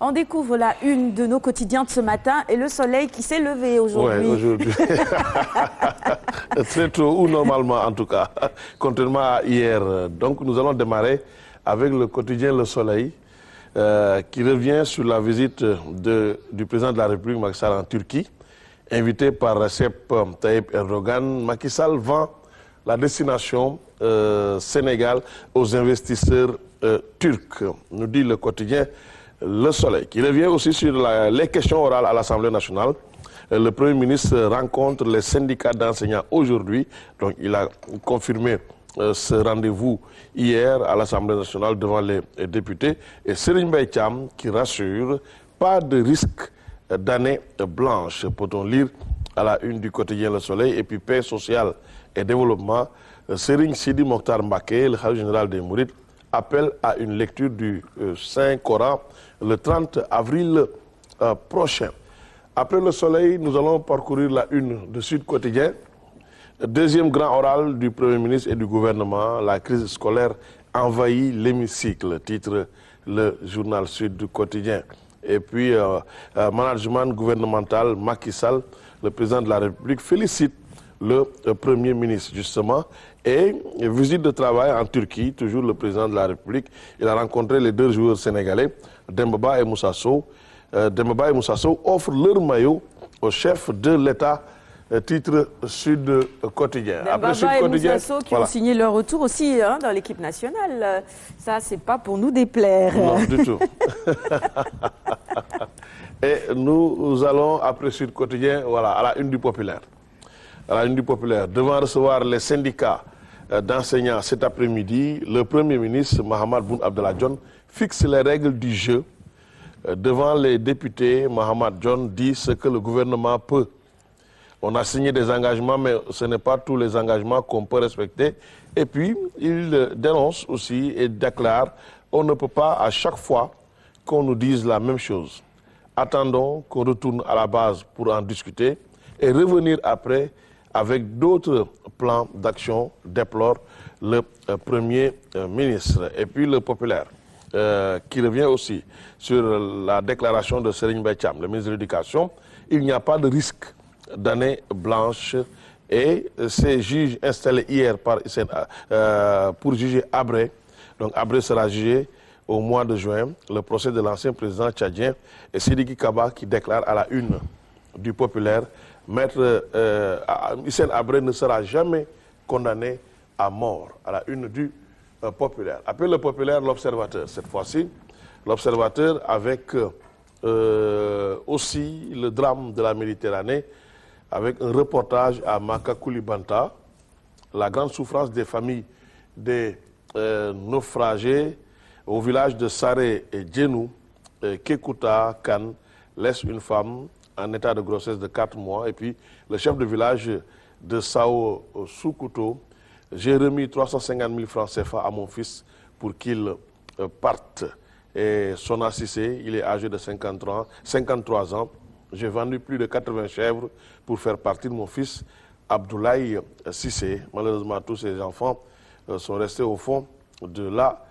On découvre la une de nos quotidiens de ce matin et le soleil qui s'est levé aujourd'hui. Oui, aujourd'hui. Très tôt, ou normalement en tout cas, contrairement à hier. Donc nous allons démarrer avec le quotidien Le Soleil, euh, qui revient sur la visite de, du président de la République, Macky Sall, en Turquie. Invité par Recep Tayyip Erdogan, Macky Sall vend la destination euh, Sénégal aux investisseurs euh, turcs, nous dit le quotidien Le Soleil, qui revient aussi sur les questions orales à l'Assemblée nationale. Euh, le Premier ministre rencontre les syndicats d'enseignants aujourd'hui, donc il a confirmé euh, ce rendez-vous hier à l'Assemblée nationale devant les députés. Et Serigne Cham qui rassure, pas de risque d'année blanche, peut-on lire à la une du quotidien Le Soleil, et puis paix sociale et développement, Serigne Sidi Mokhtar Mbake, le général des Mourides, appelle à une lecture du euh, Saint-Coran le 30 avril euh, prochain. Après le soleil, nous allons parcourir la une de Sud Quotidien. Deuxième grand oral du Premier ministre et du gouvernement, la crise scolaire envahit l'hémicycle, titre le journal Sud du Quotidien. Et puis, euh, management gouvernemental, Macky Sall, le président de la République, félicite le euh, Premier ministre, justement. Et visite de travail en Turquie, toujours le président de la République. Il a rencontré les deux joueurs sénégalais, Dembaba et Moussa Sow. Euh, Dembaba et Moussa Sow offrent leur maillot au chef de l'État euh, titre Sud Quotidien. Après Sud et Quotidien, Moussa Sow qui voilà. ont signé leur retour aussi hein, dans l'équipe nationale. Ça, c'est pas pour nous déplaire. Non, du tout. et nous allons, après Sud Quotidien, voilà, à la une du populaire. À la du populaire, devant recevoir les syndicats d'enseignants cet après-midi, le Premier ministre Mohamed Boun Abdallah John fixe les règles du jeu. Devant les députés, Mohamed John dit ce que le gouvernement peut. On a signé des engagements, mais ce n'est pas tous les engagements qu'on peut respecter. Et puis, il dénonce aussi et déclare on ne peut pas à chaque fois qu'on nous dise la même chose. Attendons qu'on retourne à la base pour en discuter et revenir après avec d'autres plans d'action, déplore le euh, Premier euh, ministre. Et puis le populaire, euh, qui revient aussi sur la déclaration de Serigne Becham, le ministre de l'Éducation. Il n'y a pas de risque d'année blanche et ces juges installés hier par pour juger Abré, donc Abré sera jugé au mois de juin, le procès de l'ancien président tchadien et Sidiki Kaba qui déclare à la une du populaire Maître euh, Abré ne sera jamais condamné à mort à la une du euh, populaire. Appelle le populaire l'observateur. Cette fois-ci, l'observateur avec euh, aussi le drame de la Méditerranée, avec un reportage à Makakoulibanta, la grande souffrance des familles des euh, naufragés au village de Saré et Djenou, Kekuta Kan laisse une femme en état de grossesse de 4 mois. Et puis, le chef de village de Sao Soukouto, j'ai remis 350 000 francs CFA à mon fils pour qu'il euh, parte. Et son assisté, il est âgé de 53, 53 ans. J'ai vendu plus de 80 chèvres pour faire partir mon fils, Abdoulaye Sissé. Malheureusement, tous ces enfants euh, sont restés au fond de la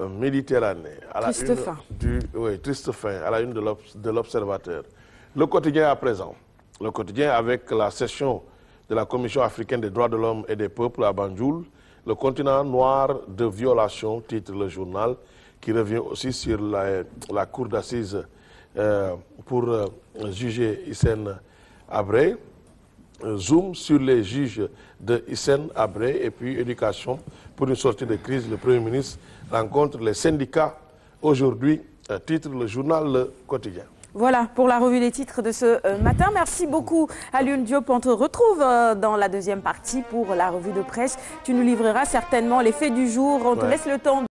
euh, Méditerranée. À la triste une fin. Du, oui, triste fin, à la une de l'Observateur. Le quotidien à présent. Le quotidien avec la session de la Commission africaine des droits de l'homme et des peuples à Banjul, le continent noir de violation, titre le journal, qui revient aussi sur la, cour d'assises euh, pour euh, juger Hissène Abré. Zoom sur les juges de Hissène Abré et puis éducation pour une sortie de crise. Le Premier ministre rencontre les syndicats aujourd'hui, euh, titre le journal Le Quotidien. Voilà pour la revue des titres de ce euh, matin. Merci beaucoup à Lune Diop. On te retrouve euh, dans la deuxième partie pour la revue de presse. Tu nous livreras certainement les faits du jour. On te laisse le temps.